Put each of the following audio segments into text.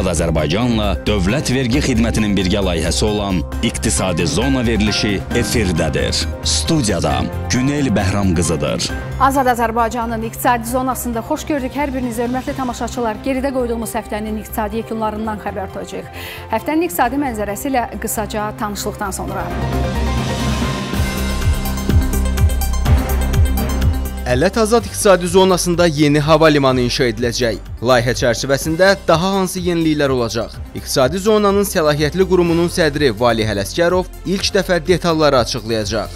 Azad Azərbaycanla Dövlət Vergi Xidmətinin birgə layihəsi olan İqtisadi Zona verilişi efirdədir. Studiyada Günel Bəhram qızıdır. Azad Azərbaycanın iqtisadi zonasında xoş gördük hər biriniz hörmətli tamaşaçılar. Geridə qoyduğumuz həftənin iqtisadi yekunlarından xəbər tutacağıq. Həftənin iqtisadi mənzərəsi ilə qısaca tanışlıqdan sonra. Ələt Azad İqtisadi Zonasında yeni hava limanı inşa ediləcək. Layihə çərçivəsində daha hansı yeniliklər olacaq? İqtisadi zonanın səlahiyyətli qurumunun sədri Vali Hələskərov ilk dəfə detalları açıqlayacaq.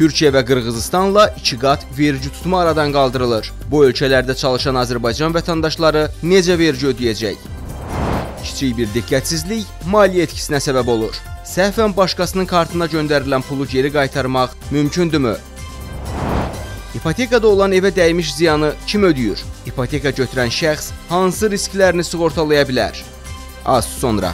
Türkiyə və Qırğızıstanla iki qat vergi tutumu aradan qaldırılır. Bu ölkələrdə çalışan Azərbaycan vətəndaşları necə vergi ödəyəcək? Kiçik bir diqqətsizlik maliyyə etkisinə səbəb olur. Səhvən başqasının kartına göndərilən pulu geri qaytarmaq mümkündürmü? İpotekada olan evə dəymiş ziyanı kim ödəyir? İpoteka götürən şəxs hansı risklərini sığortalaya bilər? Az sonra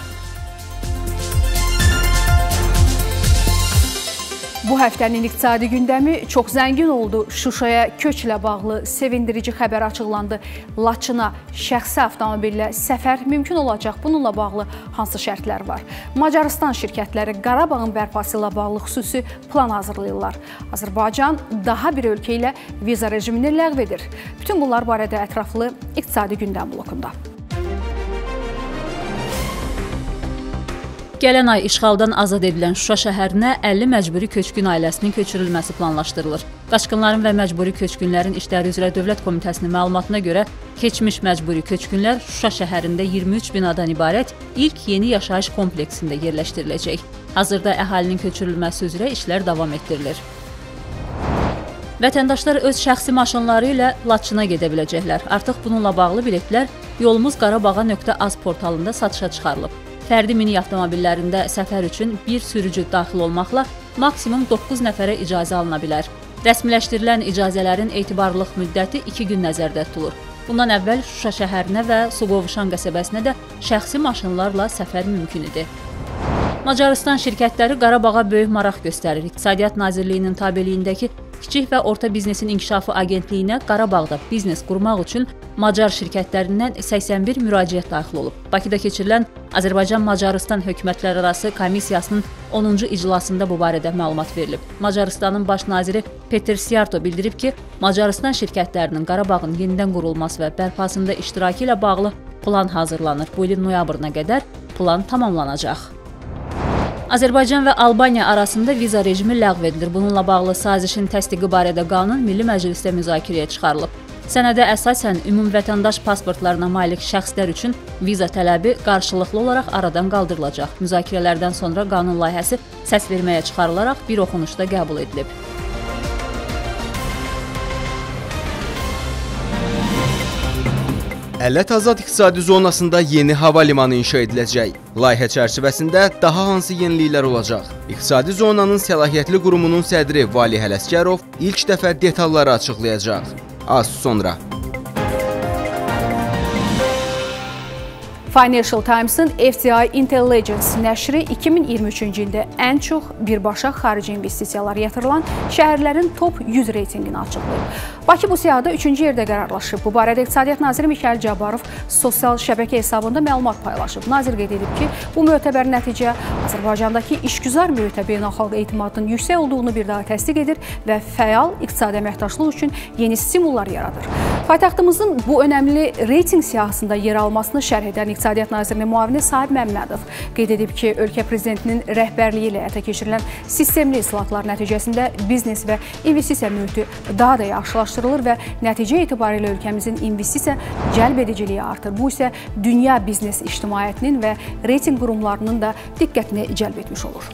Bu həftənin iqtisadi gündəmi çox zəngin oldu. Şuşaya köçlə bağlı sevindirici xəbər açıqlandı. Laçına şəxsi avtomobillə səfər mümkün olacaq. Bununla bağlı hansı şərtlər var? Macarıstan şirkətləri Qarabağın bərpası ilə bağlı xüsusi plan hazırlayırlar. Azərbaycan daha bir ölkə ilə viza rejimini ləğv edir. Bütün bunlar barədə ətraflı iqtisadi gündəm blokunda. Gələn ay işğaldan azad edilən Şuşa şəhərinə 50 məcburi köçkün ailəsinin köçürülməsi planlaşdırılır. Qaçqınların və məcburi köçkünlərin işləri üzrə Dövlət Komitəsinin məlumatına görə keçmiş məcburi köçkünlər Şuşa şəhərində 23 binadan ibarət ilk yeni yaşayış kompleksində yerləşdiriləcək. Hazırda əhalinin köçürülməsi üzrə işlər davam etdirilir. Vətəndaşlar öz şəxsi maşınları ilə Laçına gedə biləcəklər. Artıq bununla bağlı biletlər yolumuz qarabağa.az portalında satışa çıxarılıb. Fərdi minik avtomobillərində səfər üçün bir sürücü daxil olmaqla maksimum 9 nəfərə icazə alına bilər. Rəsmiləşdirilən icazələrin etibarlılıq müddəti 2 gün nəzərdə tutulur. Bundan əvvəl Şuşa şəhərinə və Suqovuşan qəsəbəsinə də şəxsi maşınlarla səfər mümkün idi. Macarıstan şirkətləri Qarabağa böyük maraq göstərir. İqtisadiyyat Nazirliyinin tabeliyindəki Kiçik və Orta Biznesin İnkişafı Agentliyinə Qarabağda biznes qurmaq üçün Macar şirkətlərindən 81 müraciət daxil olub. Bakıda keçirilən Azərbaycan-Macarıstan hökumətlərarası komissiyasının 10-cu iclasında bu barədə məlumat verilib. Macarıstanın baş naziri Peter Siarto bildirib ki, Macarıstan şirkətlərinin Qarabağın yenidən qurulması və bərpasında iştirakı ilə bağlı plan hazırlanır. Bu ilin noyabrına qədər plan tamamlanacaq. Azərbaycan və Albaniya arasında viza rejimi ləğv edilir. Bununla bağlı sazişin təsdiqi barədə qanun Milli Məclisdə müzakirəyə çıxarılıb. Sənədə əsasən ümumvətəndaş pasportlarına malik şəxslər üçün viza tələbi qarşılıqlı olaraq aradan qaldırılacaq. Müzakirələrdən sonra qanun layihəsi səsverməyə çıxarılaraq bir oxunuşda qəbul edilib. Ələt Azad İqtisadi Zonasında yeni hava limanı inşa ediləcək. Layihə çərçivəsində daha hansı yeniliklər olacaq? İqtisadi zonanın səlahiyyətli qurumunun sədri Vali Hələskərov ilk dəfə detalları açıqlayacaq. Az sonra Financial Times-ın FTI Intelligence nəşri 2023-cü ildə ən çox birbaşa xarici investisiyalar yatırılan şəhərlərin top 100 reytinqini açıqlayıb. Bakı bu siyahıda 3-cü yerdə qərarlaşıb. Bu barədə İqtisadiyyat naziri Mixail Cabbarov sosial şəbəkə hesabında məlumat paylaşıb. Nazir qeyd edib ki, bu mötəbər nəticə Azərbaycandakı işgüzar mühitə beynəlxalq etimadın yüksək olduğunu bir daha təsdiq edir və fəal iqtisadi əməkdaşlıq üçün yeni stimullar yaradır. Paytaxtımızın bu önəmli reytinq siyahısında yer almasını şərh edən İqtisadiyyat Nazirinin müavini Sahib Məmmədov qeyd edib ki, ölkə prezidentinin rəhbərliyi ilə həyata keçirilən sistemli islahatlar nəticəsində biznes və investisiya mühiti daha da yaxşılaşdırılır və nəticə etibarilə ölkəmizin investisiya cəlb ediciliyi artır. Bu isə dünya biznes ictimaiyyətinin və reytinq qurumlarının da diqqətini cəlb etmiş olur.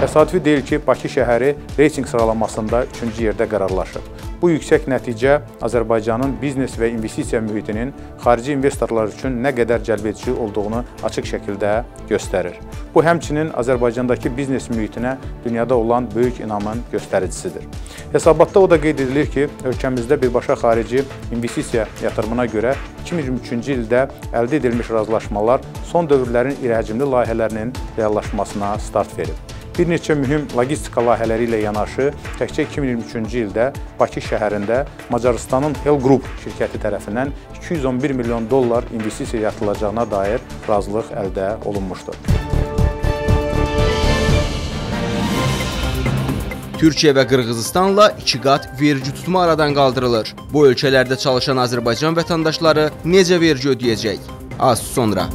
Təsadüfi deyil ki, Bakı şəhəri reytinq sıralamasında 3-cü yerdə qərarlaşıb. Bu yüksək nəticə Azərbaycanın biznes və investisiya mühitinin xarici investorlar üçün nə qədər cəlbedici olduğunu açıq şəkildə göstərir. Bu həmçinin Azərbaycandakı biznes mühitinə dünyada olan böyük inamın göstəricisidir. Hesabatda o da qeyd edilir ki, ölkəmizdə birbaşa xarici investisiya yatırımına görə 2023-cü ildə əldə edilmiş razılaşmalar son dövrlərin iri həcmli layihələrinin reallaşmasına start verib. Bir neçə mühüm logistika layihələri ilə yanaşı təkcə 2023-cü ildə Bakı şəhərində Macarıstanın Hell Group şirkəti tərəfindən 211 milyon dollar investisiya yatırılacağına dair razılıq əldə olunmuşdur. Türkiyə və Qırğızıstanla iki qat vergi tutumu aradan qaldırılır. Bu ölkələrdə çalışan Azərbaycan vətəndaşları necə vergi ödəyəcək? Az sonra.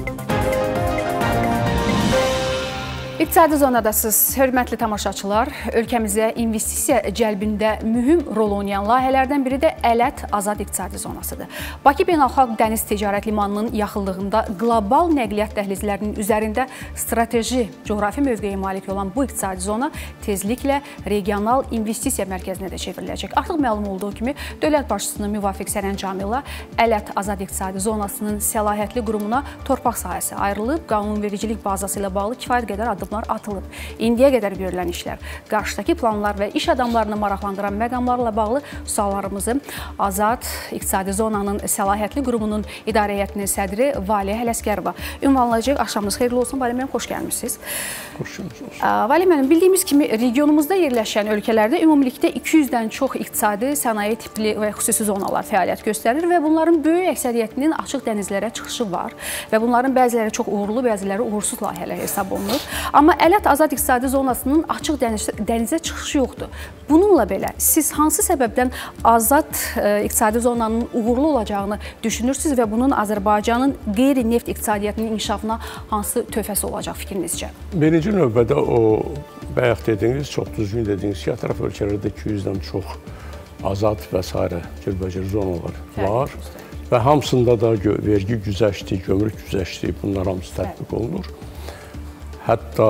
İqtisadi zonadasız, hörmətli tamaşaçılar, ölkəmizə investisiya cəlbində mühüm rol oynayan layihələrdən biri də Ələt Azad İqtisadi Zonasıdır. Bakı Beynəlxalq Dəniz Ticarət Limanının yaxınlığında qlobal nəqliyyat dəhlizlərinin üzərində strateji coğrafi mövqeyə malik olan bu iqtisadi zona tezliklə regional investisiya mərkəzinə də çevriləcək. Artıq məlum olduğu kimi, dövlət başçısının müvafiq sərəncamı ilə Ələt Azad İqtisadi Zonasının səlahiyyətli qurumuna torpaq sahəsi ayrılıb, qanunvericilik bazası ilə bağlı kifayət qədər addımlar atılıb. İndiyə qədər görülən işlər, qarşıdakı planlar və iş adamlarını maraqlandıran məqamlarla bağlı suallarımızı Azad İqtisadi Zonanın səlahiyyətli qurumunun idarə heyətinin sədri Valiyə Hələskərova ünvanlayacaq. Axşamınız xeyirli olsun. Valiyə müəllim, xoş gəlmisiniz. Xoş gəlmisiniz. Valiyə müəllim, bildiyimiz kimi regionumuzda yerləşən ölkələrdə ümumilikdə 200-dən çox iqtisadi, sənaye tipli və xüsusi zonalar fəaliyyət göstərir və bunların böyük əksəriyyətinin açıq dənizlərə çıxışı var və bunların bəziləri çox uğurlu, bəziləri uğursuz layihələr hesab olunur. Amma Ələt Azad İqtisadi Zonasının açıq dəniz, dənizə çıxışı yoxdur. Bununla belə siz hansı səbəbdən azad e, iqtisadi zonanın uğurlu olacağını düşünürsüz və bunun Azərbaycanın qeyri-neft iqtisadiyyatının inkişafına hansı töhfəsi olacaq fikrinizcə? Birinci növbədə o bayaq dediyiniz, çox düzgün dediyiniz ki, ətraf ölkələrdə 200-dən çox azad və s. cürbəcür zonalar var və hamısında da vergi güzəşti, gömrük güzəşti, bunlar hamısı tətbiq olunur. Hətta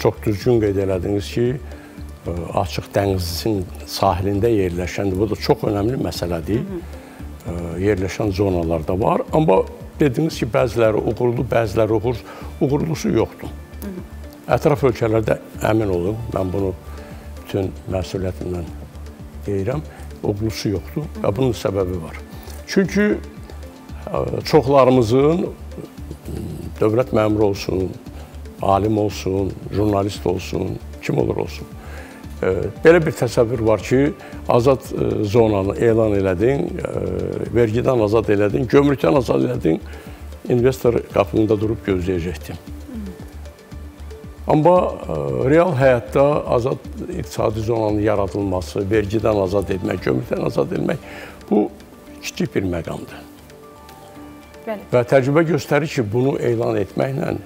çox düzgün qeyd elədiniz ki, e, açıq dənizin sahilində yerləşən, bu da çox önəmli məsələdir. E, yerləşən zonalarda var, amma dediniz ki, bəziləri uğurlu, bəziləri uğur, uğurlusu yoxdur. Hı -hı. Ətraf ölkələrdə əmin olun, mən bunu bütün məsuliyyətimlə deyirəm, uğurlusu yoxdur və bunun səbəbi var. Çünki e, çoxlarımızın dövlət məmuru olsun, alim olsun, jurnalist olsun, kim olur olsun. Belə bir təsəvvür var ki, azad e, zonanı elan elədin, e, vergidən azad elədin, gömrükdən azad elədin, investor qapında durub gözləyəcəkdir. Amma e, real həyatda azad iqtisadi zonanın yaradılması, vergidən azad etmək, gömrükdən azad etmək bu kiçik bir məqamdır. Bəli. Və təcrübə göstərir ki, bunu elan etməklə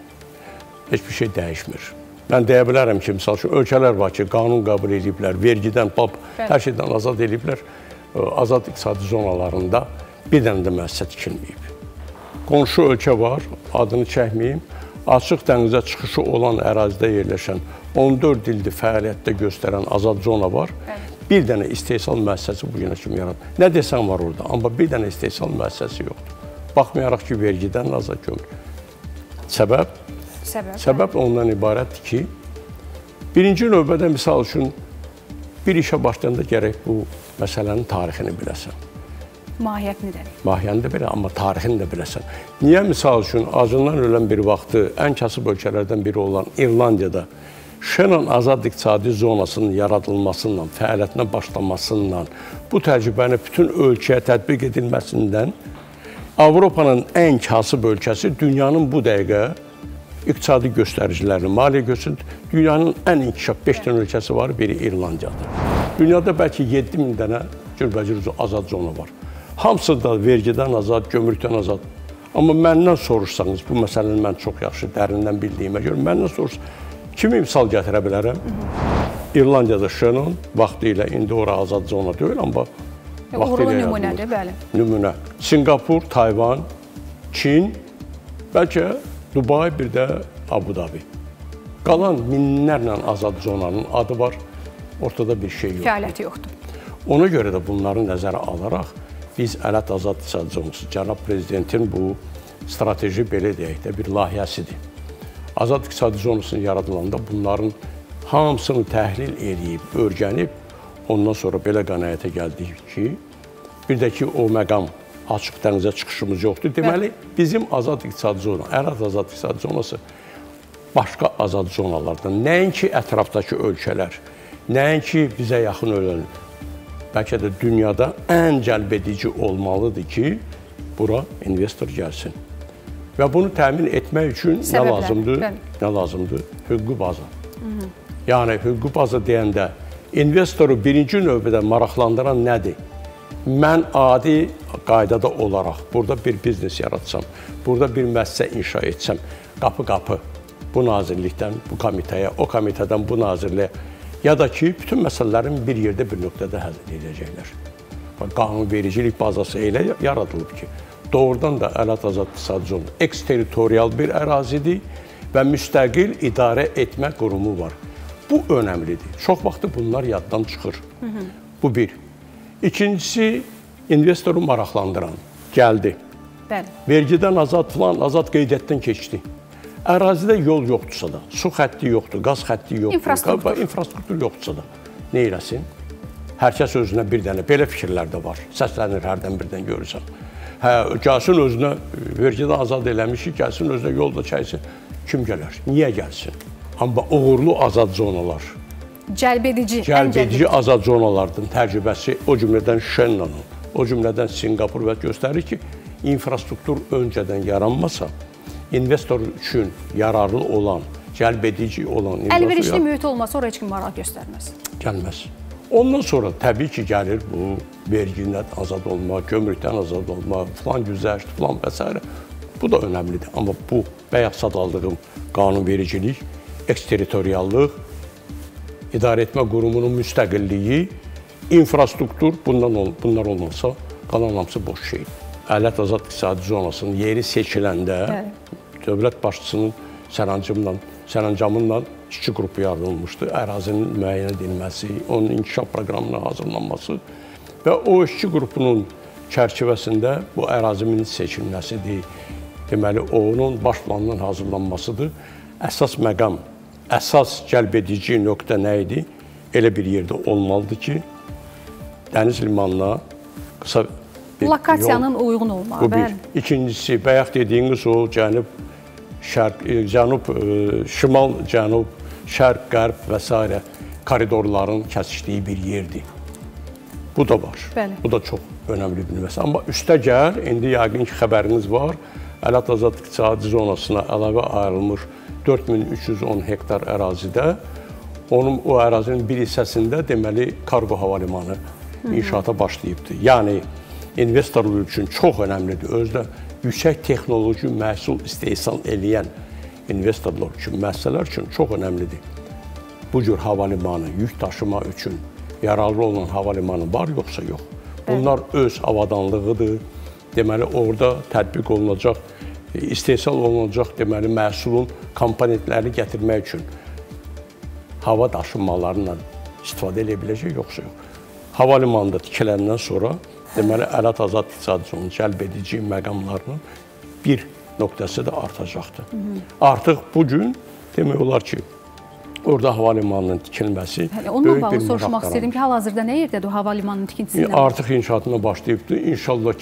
heç bir şey dəyişmir. Mən deyə bilərəm ki, misal üçün ölkələr var ki, qanun qəbul ediblər, vergidən, pap, hər şeydən azad ediblər. Azad iqtisadi zonalarında bir dənə də müəssisə tikilməyib. Qonşu ölkə var, adını çəkməyim. Açıq dənizə çıxışı olan ərazidə yerləşən 14 ildir fəaliyyətdə göstərən azad zona var. Bir dənə istehsal müəssisəsi bu günə kimi yaradıb. Nə desəm var orada, amma bir dənə istehsal müəssisəsi yoxdur. Baxmayaraq ki, vergidən azad gömrük. Səbəb Səbəb? Səbəb ondan ibarətdir ki, birinci növbədə misal üçün bir işə başlayanda gərək bu məsələnin tarixini biləsən. Mahiyyətini də. Mahiyyətini də bilə, amma tarixini də biləsən. Niyə misal üçün acından ölən bir vaxtı ən kasıb ölkələrdən biri olan İrlandiyada Şenon azad iqtisadi zonasının yaradılmasından, fəaliyyətinə başlamasından, bu təcrübəni bütün ölkəyə tətbiq edilməsindən Avropanın ən kasıb ölkəsi dünyanın bu dəqiqə iqtisadi göstəricilərini, maliyyə göstəricilərini dünyanın ən inkişaf 5 dənə ölkəsi var, biri İrlandiyadır. Dünyada bəlkə 7 min dənə cürbəcür azad zona var. Hamısı da vergidən azad, gömrükdən azad. Amma məndən soruşsanız, bu məsələni mən çox yaxşı dərindən bildiyimə görə, məndən soruşsanız, kimi misal gətirə bilərəm? İrlandiyada Şenon vaxtı ilə, indi ora azad zona deyil, amma vaxtı ilə nümunədir, bəli. Nümunə. Singapur, Tayvan, Çin, bəlkə Dubay, bir də Abu Dhabi. Qalan minlərlə azad zonanın adı var. Ortada bir şey yoxdur. Fəaliyyəti yoxdur. Ona görə də bunları nəzərə alaraq biz Ələt Azad İqtisadi Zonası, cənab prezidentin bu strateji belə deyək də bir layihəsidir. Azad İqtisadi Zonasının yaradılanda bunların hamısını təhlil edib, öyrənib, ondan sonra belə qənaətə gəldik ki, bir də ki, o məqam açıq dənizə çıxışımız yoxdur. Deməli, bizim azad iqtisadi zona, Ərəb azad iqtisadi zonası başqa azad zonalardan, nəinki ətrafdakı ölkələr, nəinki bizə yaxın ölən, bəlkə də dünyada ən cəlbedici olmalıdır ki, bura investor gəlsin. Və bunu təmin etmək üçün Səbəblər, nə lazımdır? bəli. Nə lazımdır? Hüquqi baza. Hı -hı. Yəni hüquqi baza deyəndə investoru birinci növbədə maraqlandıran nədir? Mən adi qaydada olaraq burada bir biznes yaratsam, burada bir müəssisə inşa etsəm, qapı-qapı bu nazirlikdən bu komitəyə, o komitədən bu nazirliyə ya da ki, bütün məsələlərin bir yerdə bir nöqtədə həll edəcəklər. Qanunvericilik bazası elə yaradılıb ki, doğrudan da Ələt Azad Zonu eksterritorial bir ərazidir və müstəqil idarə etmə qurumu var. Bu önəmlidir. Çox vaxtı bunlar yaddan çıxır. Hı -hı. Bu bir. İkincisi, investoru maraqlandıran gəldi. Bəli. Vergidən azad filan, azad qeydiyyatdan keçdi. Ərazidə yol yoxdursa da, su xətti yoxdur, qaz xətti yoxdur, İnfrastruktur. infrastruktur yoxdursa da, nə eləsin? Hər kəs özünə bir dənə belə fikirlər də var. Səslənir hərdən birdən görürsən. Hə, gəlsin özünə vergidən azad eləmişik, gəlsin özünə yolda çəksin. Kim gələr? Niyə gəlsin? Amma uğurlu azad zonalar, Cəlbedici, cəlbedici azad zonalardan təcrübəsi o cümlədən Şennonun, o cümlədən Sinqapur və göstərir ki, infrastruktur öncədən yaranmasa, investor üçün yararlı olan, cəlbedici olan Əlverişli mühit olmasa ora heç kim maraq göstərməz. gəlməz. Ondan sonra təbii ki, gəlir bu vergindən azad olma, gömrükdən azad olma, filan güzəşt, filan və s. Bu da önəmlidir. Amma bu bayaq sadaldığım qanunvericilik, eksterritoriallıq, idarə etmə qurumunun müstəqilliyi, infrastruktur bundan ol bunlar olmasa qalan hamısı boş şeydir. Ələt Azad İqtisadi Zonasının yeri seçiləndə Bəli. dövlət başçısının sərəncamla sərəncamından işçi qrupu yaradılmışdı. Ərazinin müəyyən edilməsi, onun inkişaf proqramına hazırlanması və o işçi qrupunun çərçivəsində bu ərazinin seçilməsidir. Deməli, onun baş planının hazırlanmasıdır. Əsas məqam, əsas cəlbedici nöqtə nə idi? Elə bir yerdə olmalıdır ki, dəniz limanına qısa bir Lokasiyanın yol- uyğun olmağı. bu bir. İkincisi, bayaq dediyiniz o cənub, şərq, e, cənub, e, şimal, cənub, şərq, qərb və s. koridorların kəsişdiyi bir yerdir. Bu da var. Bəli. Bu da çox önəmli bir məsələ. Amma üstə gəl, indi yəqin ki, xəbəriniz var. Ələt Azad İqtisadi Zonasına əlavə ayrılmış 4310 hektar ərazidə onun o ərazinin bir hissəsində deməli kargo hava limanı inşaata başlayıbdı. Yəni investorlar üçün çox önəmlidir. Özdə yüksək texnoloji məhsul istehsal eləyən investorlar üçün, müəssisələr üçün çox önəmlidir. Bu cür hava limanı yük daşıma üçün yararlı olan hava limanı var yoxsa yox? Bunlar öz avadanlığıdır. Deməli orada tətbiq olunacaq, istehsal olunacaq deməli məhsulun komponentlərini gətirmək üçün hava daşınmalarından istifadə edə biləcək yoxsa yox? Hava limanında tikiləndən sonra deməli Ələt Azad İqtisadi Zonunun cəlb edici məqamlarının bir nöqtəsi də artacaqdır. Artıq bu gün demək olar ki, orada hava limanının tikilməsi Hələ onunla böyük bağlı soruşmaq istəyirdim ki, hal-hazırda nə yerdədir hava limanının tikintisindən? Artıq inşaatına başlayıbdı. İnşallah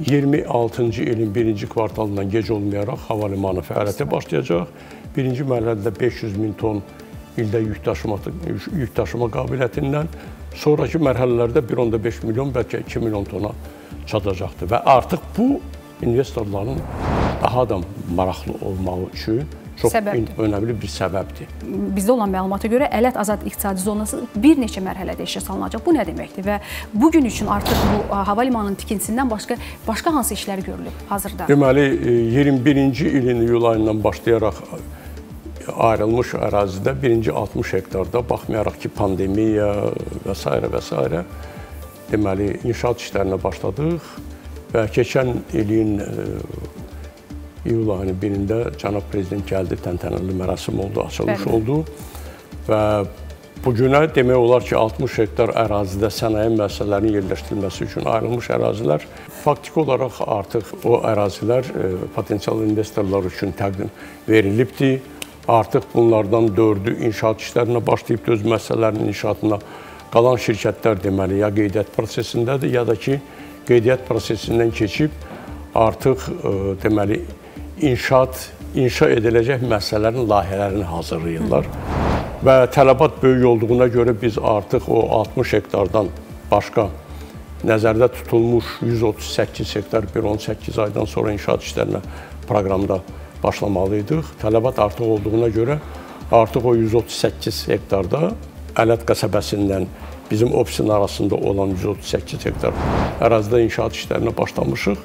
2026-cı ilin birinci kvartalından gec olmayaraq hava limanı fəaliyyətə başlayacaq. Birinci mərhələdə 500 min ton ildə yük daşıma yük daşıma qabiliyyətindən sonrakı mərhələlərdə 1.5 milyon bəlkə 2 milyon tona çatacaqdır və artıq bu investorların daha da maraqlı olmağı üçün çox Səbəbdir. önəmli bir səbəbdir. Bizdə olan məlumata görə Ələt Azad İqtisadi Zonası bir neçə mərhələdə işə salınacaq. Bu nə deməkdir və bu gün üçün artıq bu hava limanının tikintisindən başqa başqa hansı işlər görülüb hazırda? Deməli, e, 21-ci ilin iyul ayından başlayaraq ayrılmış ərazidə birinci 60 hektarda baxmayaraq ki, pandemiya və s. və s. deməli, inşaat işlərinə başladıq və keçən ilin e, iyul ayının birində cənab prezident gəldi, təntənəli mərasim oldu, açılış Bəli. oldu və bu günə demək olar ki, 60 hektar ərazidə sənaye müəssisələrinin yerləşdirilməsi üçün ayrılmış ərazilər faktiki olaraq artıq o ərazilər e, potensial investorlar üçün təqdim verilibdir. Artıq bunlardan dördü inşaat işlərinə başlayıb öz müəssisələrinin inşaatına qalan şirkətlər deməli ya qeydiyyat prosesindədir, ya da ki, qeydiyyat prosesindən keçib artıq e, deməli inşaat inşa ediləcək müəssisələrin layihələrini hazırlayırlar. Və tələbat böyük olduğuna görə biz artıq o 60 hektardan başqa nəzərdə tutulmuş 138 hektar 1-18 aydan sonra inşaat işlərinə proqramda başlamalıydıq. Tələbat artıq olduğuna görə artıq o 138 hektarda Ələt qəsəbəsindən bizim ofisin arasında olan 138 hektar ərazidə inşaat işlərinə başlamışıq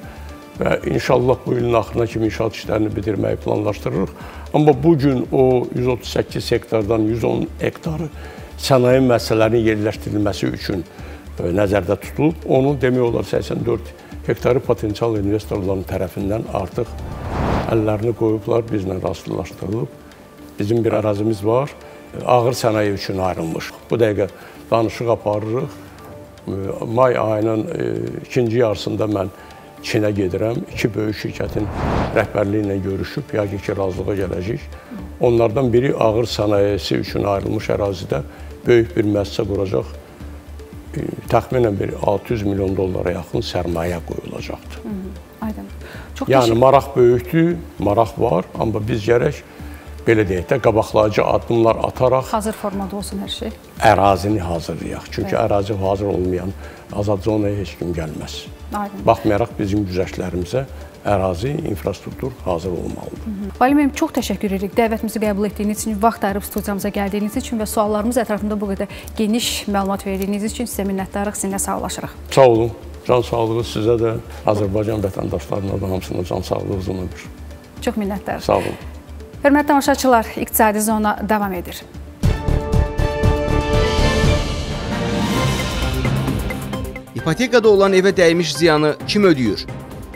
və inşallah bu ilin axırına kimi inşaat işlərini bitirməyi planlaşdırırıq. Amma bu gün o 138 hektardan 110 hektarı sənaye müəssisələrinin yerləşdirilməsi üçün e, nəzərdə tutulub. Onun demək olar 84 hektarı potensial investorların tərəfindən artıq əllərini qoyublar, bizlə rastılaşdırılıb. Bizim bir ərazimiz var, ağır sənaye üçün ayrılmış. Bu dəqiqə danışıq aparırıq. E, may ayının e, ikinci yarısında mən Çinə gedirəm. İki böyük şirkətin rəhbərliyi ilə görüşüb, yəqin ki, razılığa gələcəyik. Onlardan biri ağır sənayesi üçün ayrılmış ərazidə böyük bir müəssisə quracaq. E, təxminən bir 600 milyon dollara yaxın sərmayə qoyulacaqdır. Aydın. Çox yəni maraq böyükdür, maraq var, amma biz gərək belə deyək də qabaqlayıcı addımlar ataraq hazır formada olsun hər şey. Ərazini hazırlayaq. Çünki Bəli. ərazi hazır olmayan azad zonaya heç kim gəlməz. Aydın. Baxmayaraq bizim güzəştlərimizə ərazi, infrastruktur hazır olmalıdır. Vali müəllim, çox təşəkkür edirik dəvətimizi qəbul etdiyiniz üçün, vaxt ayırıb studiyamıza gəldiyiniz üçün və suallarımız ətrafında bu qədər geniş məlumat verdiyiniz üçün sizə minnətdarıq, sizinlə sağollaşırıq. Sağ olun. Can sağlığı sizə də, Azərbaycan vətəndaşlarına da hamısına can sağlığı uzun ömür. Çox minnətdarıq. Sağ olun. Hörmətli tamaşaçılar, iqtisadi zona davam edir. İpotekada olan evə dəymiş ziyanı kim ödəyir?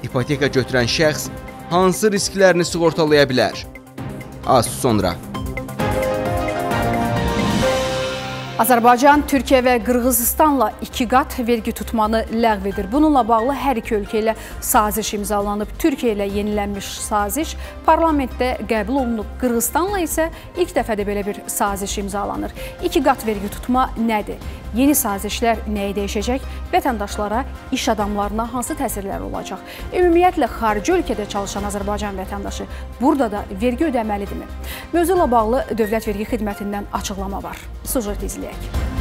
İpoteka götürən şəxs hansı risklərini sığortalaya bilər? Az sonra. Azərbaycan, Türkiyə və Qırğızıstanla iki qat vergi tutmanı ləğv edir. Bununla bağlı hər iki ölkə ilə saziş imzalanıb. Türkiyə ilə yenilənmiş saziş parlamentdə qəbul olunub. Qırğızıstanla isə ilk dəfədə belə bir saziş imzalanır. İki qat vergi tutma nədir? Yeni sazişlər nəyi dəyişəcək? Vətəndaşlara, iş adamlarına hansı təsirlər olacaq? Ümumiyyətlə, xarici ölkədə çalışan Azərbaycan vətəndaşı burada da vergi ödəməlidirmi? Mövzuyla bağlı Dövlət Vergi Xidmətindən açıqlama var. Sujet izləyək. gelecek.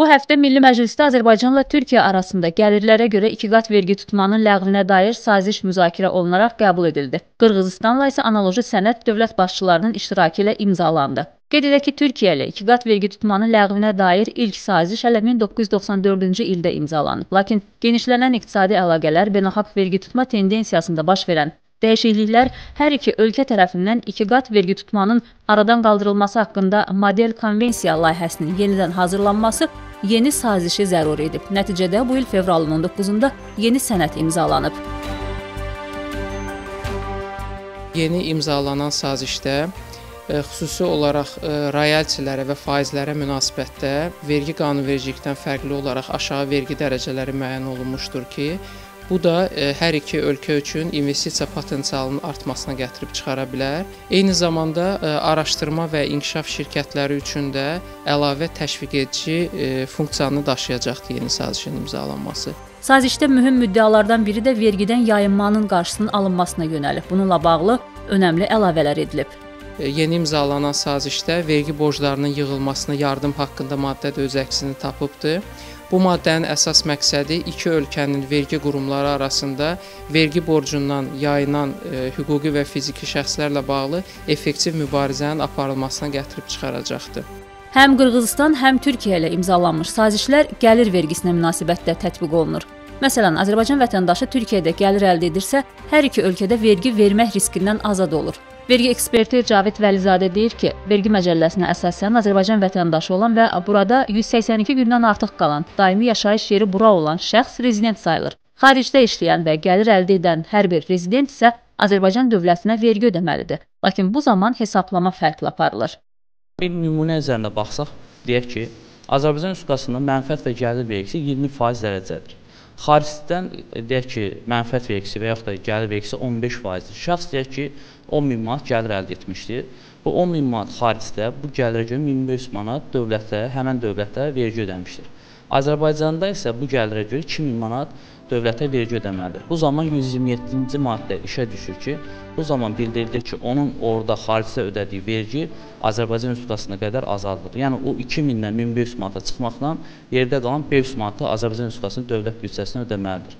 Bu həftə Milli Məclisdə Azərbaycanla Türkiyə arasında gəlirlərə görə iki qat vergi tutmanın ləğvinə dair saziş müzakirə olunaraq qəbul edildi. Qırğızıstanla isə analoji sənəd dövlət başçılarının iştirakı ilə imzalandı. Qeyd edək ki, Türkiyə ilə iki qat vergi tutmanın ləğvinə dair ilk saziş hələ 1994-cü ildə imzalanıb. Lakin genişlənən iqtisadi əlaqələr, beynəlxalq vergi tutma tendensiyasında baş verən Dəyişikliklər hər iki ölkə tərəfindən iki qat vergi tutmanın aradan qaldırılması haqqında model konvensiya layihəsinin yenidən hazırlanması yeni sazişi zəruri edib. Nəticədə bu il fevralın 19-da yeni sənəd imzalanıb. Yeni imzalanan sazişdə e, xüsusi olaraq e, royaltilərə və faizlərə münasibətdə vergi qanunvericilikdən fərqli olaraq aşağı vergi dərəcələri müəyyən olunmuşdur ki, Bu da e, hər iki ölkə üçün investisiya potensialının artmasına gətirib çıxara bilər. Eyni zamanda e, araşdırma və inkişaf şirkətləri üçün də əlavə təşviq edici e, funksiyanı daşıyacaqdır yeni sazişin imzalanması. Sazişdə mühüm müddəalardan biri də vergidən yayınmanın qarşısının alınmasına yönəlib. Bununla bağlı önəmli əlavələr edilib. Yeni imzalanan sazişdə vergi borclarının yığılmasına yardım haqqında maddə də öz əksini tapıbdı. Bu maddənin əsas məqsədi iki ölkənin vergi qurumları arasında vergi borcundan yayınan e, hüquqi və fiziki şəxslərlə bağlı effektiv mübarizənin aparılmasına gətirib çıxaracaqdır. Həm Qırğızistan, həm Türkiyə ilə imzalanmış sazişlər gəlir vergisinə münasibətdə tətbiq olunur. Məsələn, Azərbaycan vətəndaşı Türkiyədə gəlir əldə edirsə, hər iki ölkədə vergi vermək riskindən azad olur. Vergi eksperti Cavid Vəlizadə deyir ki, vergi məcəlləsinə əsasən Azərbaycan vətəndaşı olan və burada 182 gündən artıq qalan, daimi yaşayış yeri bura olan şəxs rezident sayılır. Xaricdə işləyən və gəlir əldə edən hər bir rezident isə Azərbaycan dövlətinə vergi ödəməlidir. Lakin bu zaman hesablama fərqli aparılır. Bir nümunə üzərində baxsaq, deyək ki, Azərbaycan Respublikasının mənfəət və gəlir vergisi 20% dərəcədir. Xaricdən deyək ki, mənfəət vergisi və yaxud da gəlir vergisi 15%-dir. Şəxs deyək ki, 10 min manat gəlir əldə etmişdir. Bu 10 min manat xaricdə bu gəlirə görə 1500 manat dövlətə, həmin dövlətə vergi ödəmişdir. Azərbaycanda isə bu gəlirə görə 2000 manat dövlətə vergi ödəməlidir. Bu zaman 127-ci maddə işə düşür ki, bu zaman bildirilir ki, onun orada xaricdə ödədiyi vergi Azərbaycan Respublikasına qədər azaldılır. Yəni o 2000-dən 1500 manata çıxmaqla yerdə qalan 500 manatı Azərbaycan Respublikasının dövlət büdcəsinə ödəməlidir.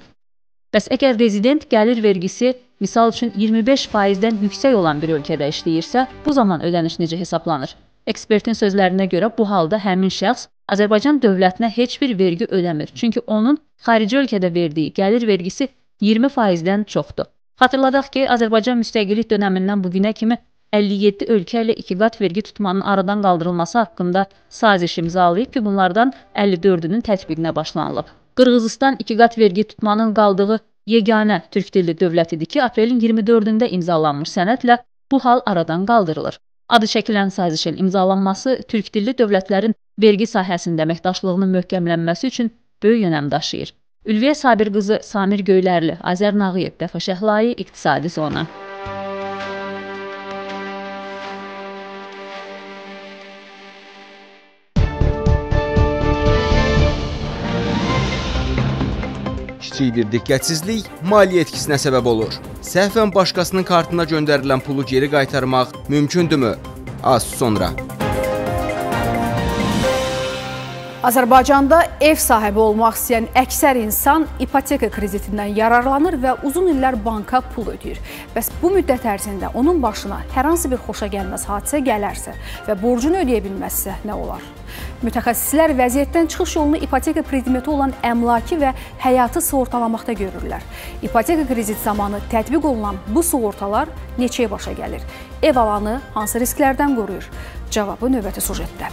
Bəs əgər rezident gəlir vergisi misal üçün 25%-dən yüksək olan bir ölkədə işləyirsə, bu zaman ödəniş necə hesablanır? Ekspertin sözlərinə görə bu halda həmin şəxs Azərbaycan dövlətinə heç bir vergi ödəmir, çünki onun xarici ölkədə verdiyi gəlir vergisi 20%-dən çoxdur. Xatırladaq ki, Azərbaycan müstəqillik dönəmindən bu günə kimi 57 ölkə ilə ikiqat vergi tutmanın aradan qaldırılması haqqında saziş imzalayıb ki, bunlardan 54-ünün tətbiqinə başlanılıb. Qırğızistan ikiqat vergi tutmanın qaldığı yeganə türk dilli dövlət idi ki, aprelin 24-də imzalanmış sənədlə bu hal aradan qaldırılır. Adı çəkilən sazişin imzalanması türk dilli dövlətlərin vergi sahəsində əməkdaşlığının möhkəmlənməsi üçün böyük önəm daşıyır. Ülviyə Sabir qızı Samir Göylərli, Azər Nağıyev, Dəfa Şəhlai, İqtisadi Zona. Kiçik bir diqqətsizlik maliyyə etkisinə səbəb olur. Səhvən başqasının kartına göndərilən pulu geri qaytarmaq mümkündürmü? Az sonra. Azərbaycanda ev sahibi olmaq istəyən əksər insan ipoteka kreditindən yararlanır və uzun illər banka pul ödəyir. Bəs bu müddət ərzində onun başına hər hansı bir xoşa gəlməz hadisə gələrsə və borcunu ödəyə bilməzsə nə olar? Mütəxəssislər vəziyyətdən çıxış yolunu ipoteka predmeti olan əmlaki və həyatı sığortalamaqda görürlər. İpoteka kredit zamanı tətbiq olunan bu sığortalar neçəyə başa gəlir? Ev alanı hansı risklərdən qoruyur? Cavabı növbəti sujetdə.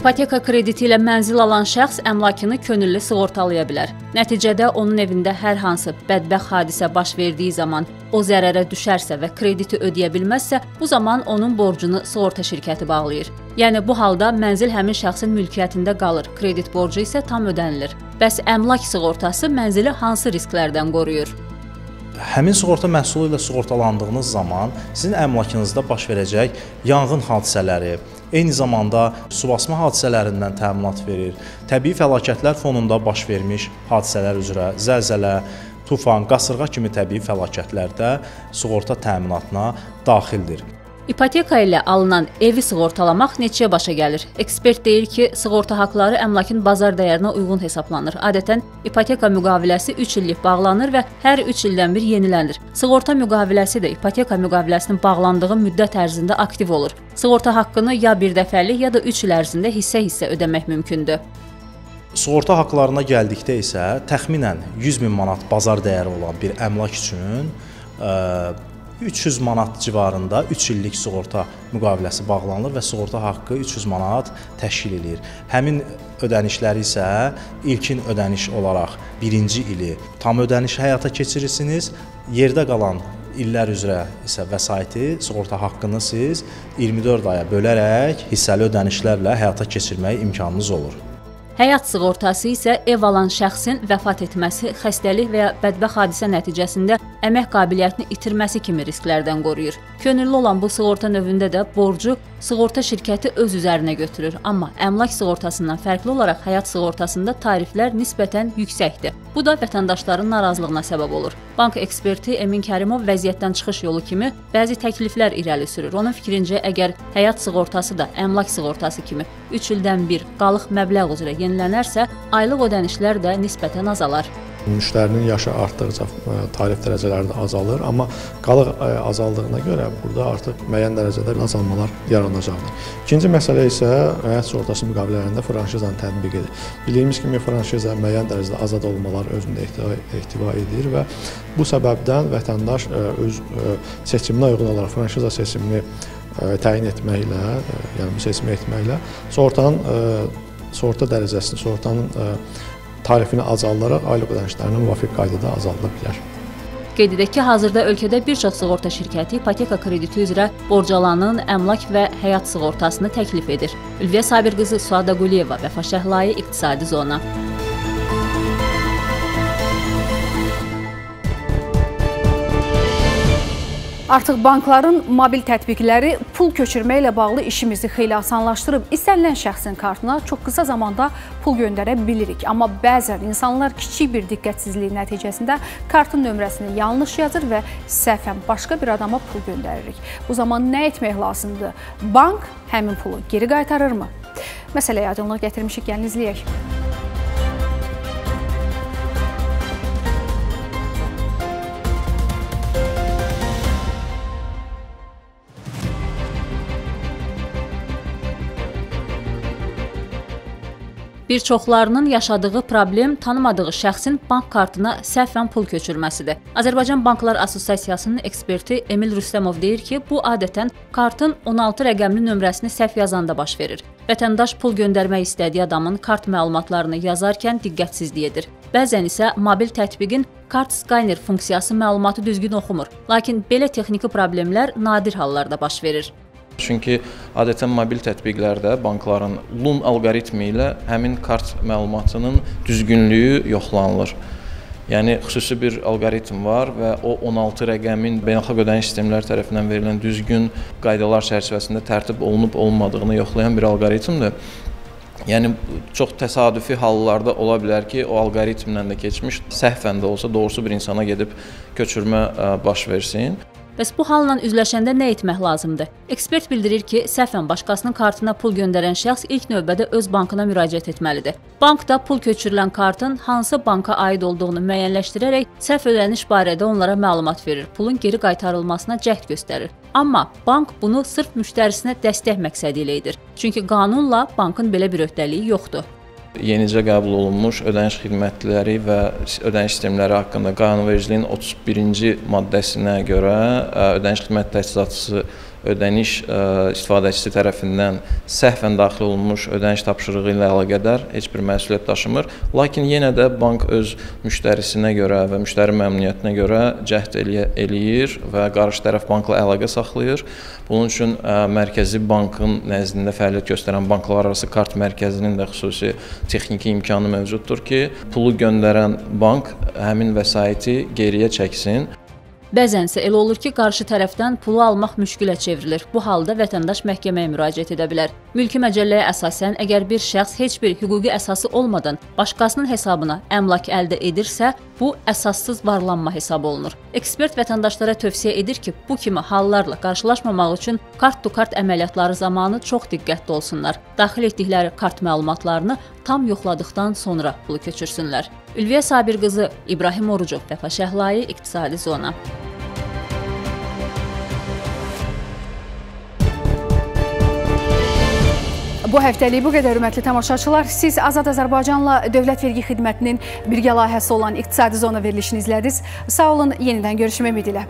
İpoteka krediti ilə mənzil alan şəxs əmlakını könüllü sığortalaya bilər. Nəticədə onun evində hər hansı bədbəxt hadisə baş verdiyi zaman o zərərə düşərsə və krediti ödəyə bilməzsə, bu zaman onun borcunu sığorta şirkəti bağlayır. Yəni bu halda mənzil həmin şəxsin mülkiyyətində qalır, kredit borcu isə tam ödənilir. Bəs əmlak sığortası mənzili hansı risklərdən qoruyur? Həmin sığorta məhsulu ilə sığortalandığınız zaman sizin əmlakınızda baş verəcək yanğın hadisələri, eyni zamanda su basma hadisələrindən təminat verir. Təbii fəlakətlər fonunda baş vermiş hadisələr üzrə zəlzələ, tufan, qasırğa kimi təbii fəlakətlərdə sığorta təminatına daxildir. İpoteka ilə alınan evi sığortalamaq neçəyə başa gəlir? Ekspert deyir ki, sığorta haqqları əmlakın bazar dəyərinə uyğun hesablanır. Adətən ipoteka müqaviləsi 3 illik bağlanır və hər 3 ildən bir yenilənir. Sığorta müqaviləsi də ipoteka müqaviləsinin bağlandığı müddət ərzində aktiv olur. Sığorta haqqını ya bir dəfəlik, ya da 3 il ərzində hissə-hissə ödəmək mümkündür. Sığorta haqqlarına gəldikdə isə təxminən 100 min manat bazar dəyəri olan bir əmlak üçün ə, 300 manat civarında 3 illik sığorta müqaviləsi bağlanılır və sığorta haqqı 300 manat təşkil edir. Həmin ödənişləri isə ilkin ödəniş olaraq 1-ci ili tam ödəniş həyata keçirirsiniz. Yerdə qalan illər üzrə isə vəsaiti, sığorta haqqını siz 24 aya bölərək hissəli ödənişlərlə həyata keçirməyə imkanınız olur. Həyat sığortası isə ev alan şəxsin vəfat etməsi, xəstəlik və ya bədbəxt hadisə nəticəsində əmək qabiliyyətini itirməsi kimi risklərdən qoruyur. Könüllü olan bu sığorta növündə də borcu sığorta şirkəti öz üzərinə götürür, amma əmlak sığortasından fərqli olaraq həyat sığortasında tariflər nisbətən yüksəkdir. Bu da vətəndaşların narazılığına səbəb olur. Bank eksperti Emin Kərimov vəziyyətdən çıxış yolu kimi bəzi təkliflər irəli sürür. Onun fikrincə, əgər həyat sığortası da əmlak sığortası kimi 3 ildən bir qalıq məbləğ üzrə yenilənərsə, aylıq ödənişlər də nisbətən azalar. Müştərinin yaşı artdıqca e, tarif dərəcələri də azalır, amma qalıq e, azaldığına görə burada artıq müəyyən dərəcədə azalmalar yaranacaqdır. İkinci məsələ isə həyat sığortası müqavilələrində franşizanın tətbiqidir. Bildiyimiz kimi franşiza müəyyən dərəcədə azad olmalar özündə ehtiva edir və bu səbəbdən vətəndaş e, öz seçiminə uyğun olaraq franşiza seçimini təyin etməklə, yəni bu seçimi etməklə sığortanın sığorta dərəcəsini, sığortanın tarifini azaldaraq aylıq ödənişlərini müvafiq qaydada azaldıra bilər. Qeyd edək ki, hazırda ölkədə bir çox sığorta şirkəti ipoteka krediti üzrə borcalanın əmlak və həyat sığortasını təklif edir. Ülviyə Sabir qızı Suada Quliyeva, Vəfa Şəhlai, İqtisadi Zona. Artıq bankların mobil tətbiqləri pul köçürmə ilə bağlı işimizi xeyli asanlaşdırıb. İstənilən şəxsin kartına çox qısa zamanda pul göndərə bilirik. Amma bəzən insanlar kiçik bir diqqətsizlik nəticəsində kartın nömrəsini yanlış yazır və səhvən başqa bir adama pul göndəririk. Bu zaman nə etmək lazımdır? Bank həmin pulu geri qaytarırmı? Məsələyə aydınlıq gətirmişik, gəlin izləyək. Bir çoxlarının yaşadığı problem tanımadığı şəxsin bank kartına səhvən pul köçürməsidir. Azərbaycan Banklar Assosiasiyasının eksperti Emil Rüstəmov deyir ki, bu adətən kartın 16 rəqəmli nömrəsini səhv yazanda baş verir. Vətəndaş pul göndərmək istədiyi adamın kart məlumatlarını yazarkən diqqətsizlik edir. Bəzən isə mobil tətbiqin kart skaner funksiyası məlumatı düzgün oxumur. Lakin belə texniki problemlər nadir hallarda baş verir. Çünki adətən mobil tətbiqlərdə bankların LUM alqoritmi ilə həmin kart məlumatının düzgünlüyü yoxlanılır. Yəni xüsusi bir alqoritm var və o 16 rəqəmin beynəlxalq ödəniş sistemləri tərəfindən verilən düzgün qaydalar çərçivəsində tərtib olunub olmadığını yoxlayan bir alqoritmdir. Yəni çox təsadüfi hallarda ola bilər ki, o alqoritmlə də keçmiş səhvən də olsa doğrusu bir insana gedib köçürmə baş versin. Bəs bu halla üzləşəndə nə etmək lazımdır? Ekspert bildirir ki, səhvən başqasının kartına pul göndərən şəxs ilk növbədə öz bankına müraciət etməlidir. Bank da pul köçürülən kartın hansı banka aid olduğunu müəyyənləşdirərək səhv ödəniş barədə onlara məlumat verir, pulun geri qaytarılmasına cəhd göstərir. Amma bank bunu sırf müştərisinə dəstək məqsədi ilə edir. Çünki qanunla bankın belə bir öhdəliyi yoxdur yenicə qəbul olunmuş ödəniş xidmətləri və ödəniş sistemləri haqqında qanunvericiliyin 31-ci maddəsinə görə ödəniş xidmət təchizatçısı ödəniş ə, istifadəçisi tərəfindən səhvən daxil olunmuş ödəniş tapşırığı ilə əlaqədar heç bir məsuliyyət daşımır. Lakin yenə də bank öz müştərisinə görə və müştəri məmnuniyyətinə görə cəhd eləyir və qarşı tərəf bankla əlaqə saxlayır. Bunun üçün ə, Mərkəzi Bankın nəzdində fəaliyyət göstərən banklararası kart mərkəzinin də xüsusi texniki imkanı mövcuddur ki, pulu göndərən bank həmin vəsaiti geriyə çəksin Bəzən isə elə olur ki, qarşı tərəfdən pulu almaq müşkülə çevrilir. Bu halda vətəndaş məhkəməyə müraciət edə bilər. Mülki məcəlləyə əsasən, əgər bir şəxs heç bir hüquqi əsası olmadan başqasının hesabına əmlak əldə edirsə, bu əsassız varlanma hesab olunur. Ekspert vətəndaşlara tövsiyə edir ki, bu kimi hallarla qarşılaşmamaq üçün kart-to-kart əməliyyatları zamanı çox diqqətli olsunlar. Daxil etdikləri kart məlumatlarını tam yoxladıqdan sonra pulu köçürsünlər. Ülviyə Sabir qızı, İbrahim Orucov, Vəfa Şəhlai, İqtisadi Zona. Bu həftəlik bu qədər hörmətli tamaşaçılar. Siz Azad Azərbaycanla Dövlət Vergi Xidmətinin birgə layihəsi olan İqtisadi Zona verilişini izlədiniz. Sağ olun, yenidən görüşmək ümidi ilə.